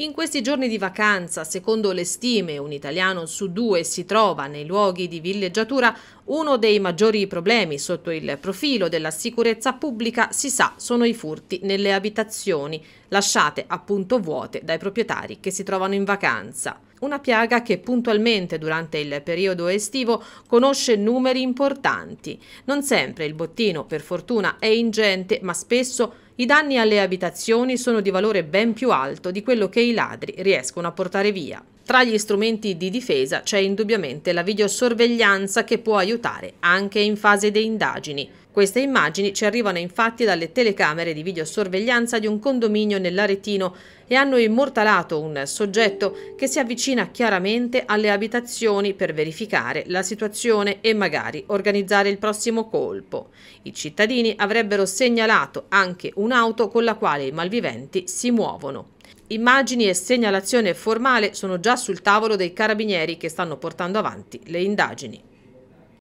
In questi giorni di vacanza, secondo le stime, un italiano su due si trova nei luoghi di villeggiatura. Uno dei maggiori problemi sotto il profilo della sicurezza pubblica, si sa, sono i furti nelle abitazioni, lasciate appunto vuote dai proprietari che si trovano in vacanza. Una piaga che puntualmente durante il periodo estivo conosce numeri importanti. Non sempre il bottino, per fortuna, è ingente, ma spesso i danni alle abitazioni sono di valore ben più alto di quello che i ladri riescono a portare via. Tra gli strumenti di difesa c'è indubbiamente la videosorveglianza che può aiutare anche in fase di indagini. Queste immagini ci arrivano infatti dalle telecamere di videosorveglianza di un condominio nell'Aretino e hanno immortalato un soggetto che si avvicina chiaramente alle abitazioni per verificare la situazione e magari organizzare il prossimo colpo. I cittadini avrebbero segnalato anche un'auto con la quale i malviventi si muovono. Immagini e segnalazione formale sono già sul tavolo dei carabinieri che stanno portando avanti le indagini.